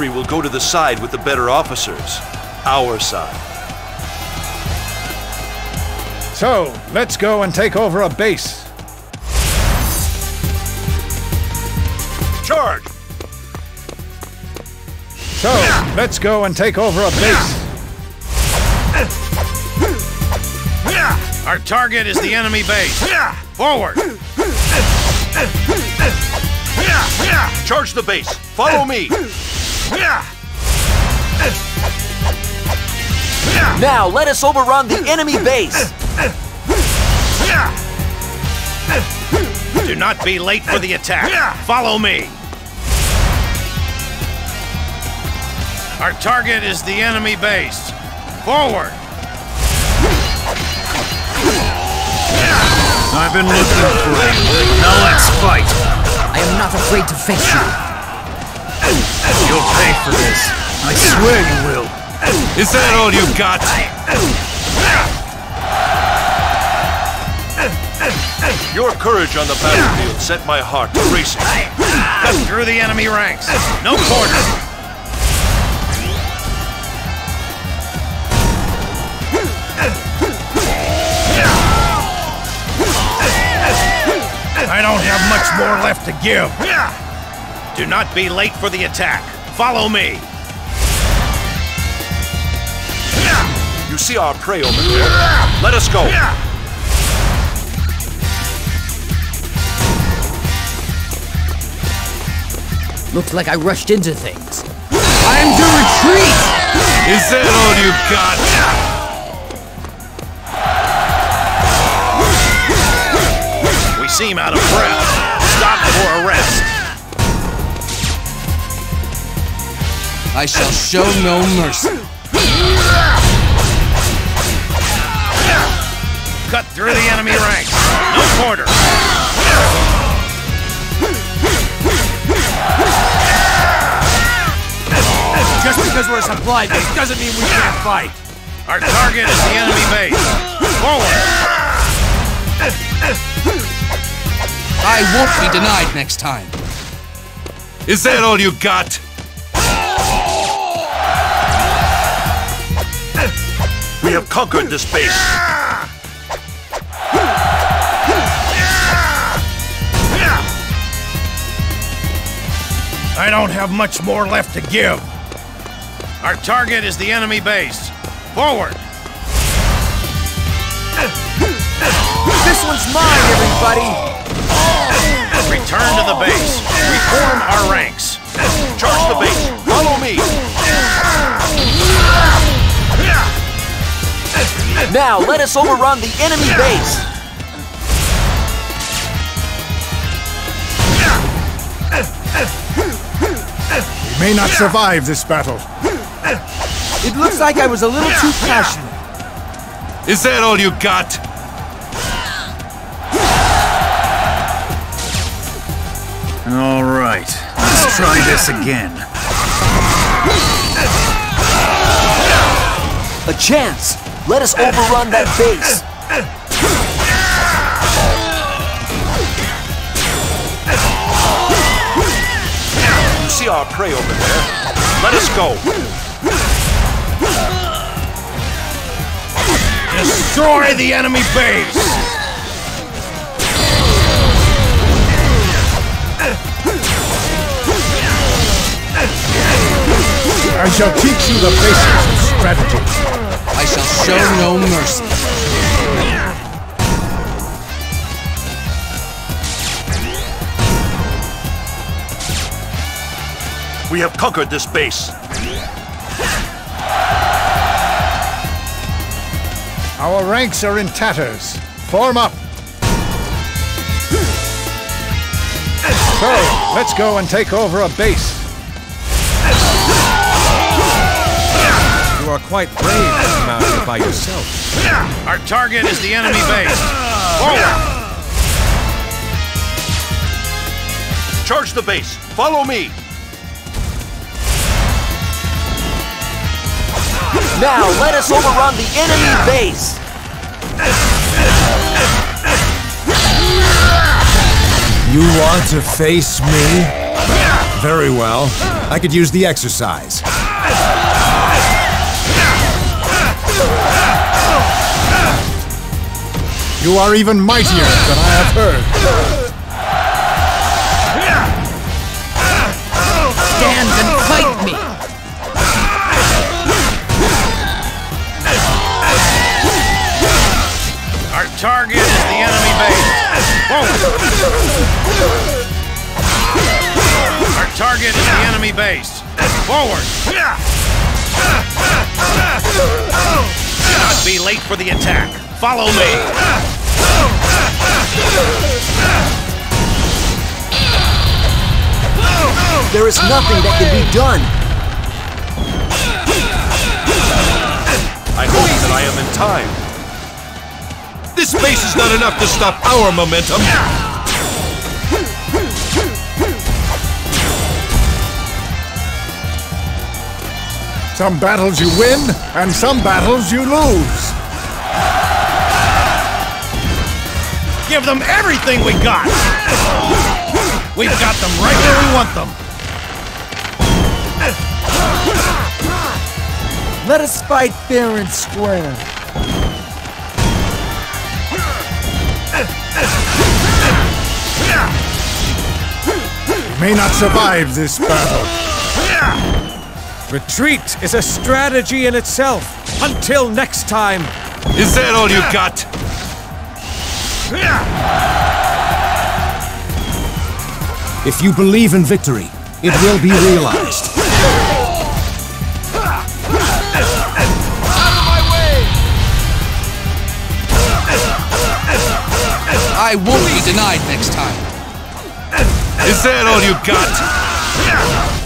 Victory will go to the side with the better officers. Our side. So, let's go and take over a base. Charge! So, let's go and take over a base. Our target is the enemy base. Forward! Charge the base! Follow me! Now let us overrun the enemy base. Do not be late for the attack. Follow me. Our target is the enemy base. Forward! I've been looking for you. Now let's fight. I am not afraid to face you. You'll pay for this. I swear you will. Is that all you got? Your courage on the battlefield set my heart to racing. Cut through the enemy ranks. No quarter. I don't have much more left to give. Do not be late for the attack. Follow me. You see our prey over there? Let us go! Looks like I rushed into things. Time to retreat! Is that all you got? We seem out of breath. Stop for a rest. I shall show no mercy. Cut through the enemy ranks. No quarter. Just because we're a supply base doesn't mean we can't fight. Our target is the enemy base. Forward. I won't be denied next time. Is that all you got? We have conquered this base. I don't have much more left to give. Our target is the enemy base. Forward. This one's mine, everybody. Return to the base. Reform our ranks. Charge the base! Follow me! Now let us overrun the enemy base. We may not survive this battle. It looks like I was a little too passionate. Is that all you got? All right, let's try this again. A chance. Let us overrun that base. You see our prey over there? Let us go! Destroy the enemy base. I shall teach you the basics of strategy. I shall show no mercy. We have conquered this base. Our ranks are in tatters. Form up. So, let's go and take over a base. You are quite brave to come out here by yourself. Our target is the enemy base. Forward. Charge the base! Follow me! Now let us overrun the enemy base. You want to face me? Very well. I could use the exercise. You are even mightier than I have heard. Stand and fight me! Our target is the enemy base. Forward. Our target is the enemy base. Forward. Do not be late for the attack. Follow me. There is nothing that can be done. I hope that I am in time. This base is not enough to stop our momentum. Some battles you win, and some battles you lose. Give them everything we got. We've got them right where we want them. Let us fight fair and square. You may not survive this battle. Retreat is a strategy in itself. Until next time. Is that all you got? If you believe in victory, it will be realized. I won't be denied next time. Is that all you got?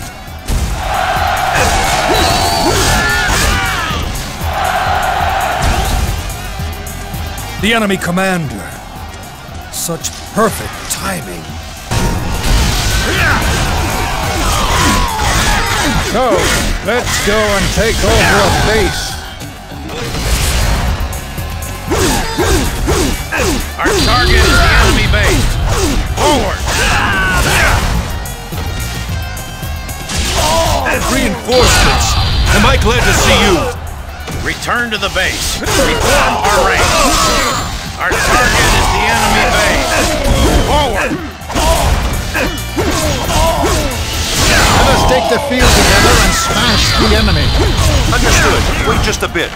The enemy commander. Such perfect timing. So, let's go and take over a base. Our target is the enemy base. Am I glad to see you? Return to the base. Reform our ranks. Our target is the enemy base. Forward. Let us take the field together and smash the enemy. Understood. Wait just a bit.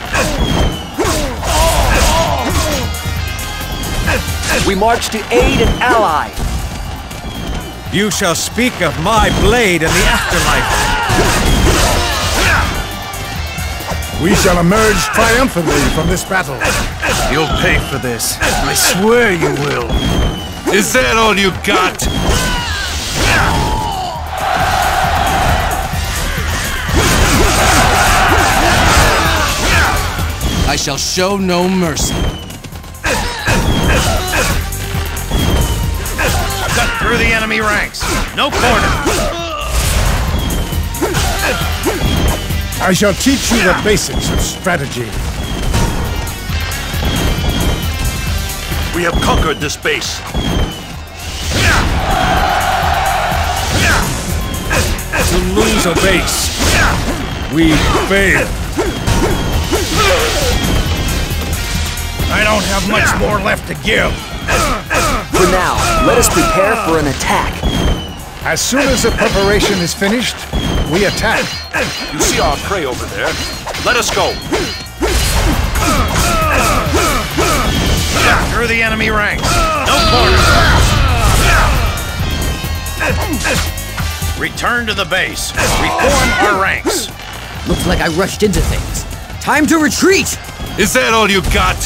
We march to aid an ally. You shall speak of my blade in the afterlife. We shall emerge triumphantly from this battle. You'll pay for this. I swear you will. Is that all you got? I shall show no mercy. Cut through the enemy ranks. No corner. I shall teach you the basics of strategy. We have conquered this base. To lose a base. We fail. I don't have much more left to give. For now, let us prepare for an attack. As soon as the preparation is finished, we attack. You see our prey over there? Let us go. Cut through the enemy ranks. No corner. Return to the base. Reform our ranks. Looks like I rushed into things. Time to retreat! Is that all you got?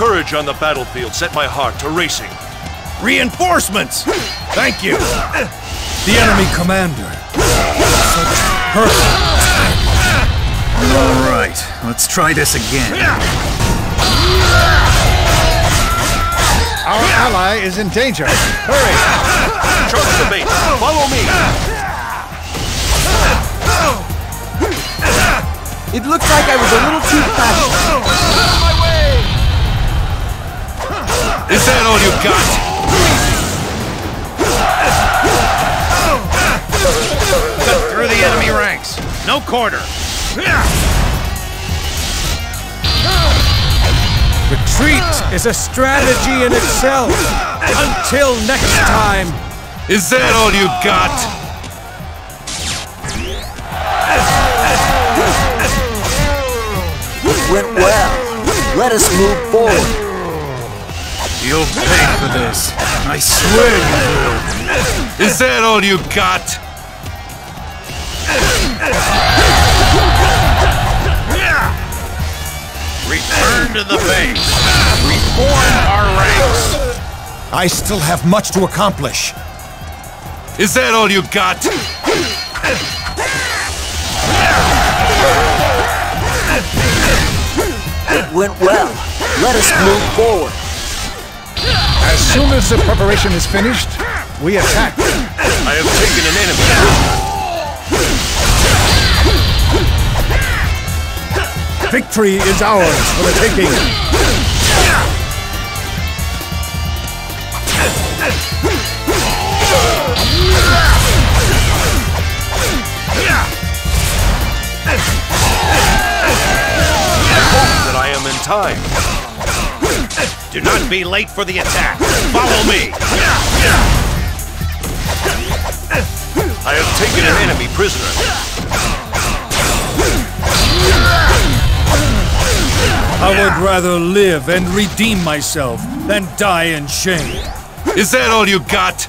Courage on the battlefield set my heart to racing. Reinforcements. Thank you. The enemy commander. Such perfect. All right, let's try this again. Our ally is in danger. Hurry! Charge the base. Follow me. It looks like I was a little too passionate. Is that all you got? Cut through the enemy ranks. No quarter. Retreat is a strategy in itself. Until next time. Is that all you got? It went well. Let us move forward. You'll pay for this. I swear you will. Is that all you got? Return to the base. Reform our ranks. I still have much to accomplish. Is that all you got? It went well. Let us move forward. As soon as the preparation is finished, we attack. I have taken an enemy. Victory is ours for the taking. Hope That I am in time. Do not be late for the attack. Follow me. I have taken an enemy prisoner. I would rather live and redeem myself than die in shame. Is that all you got?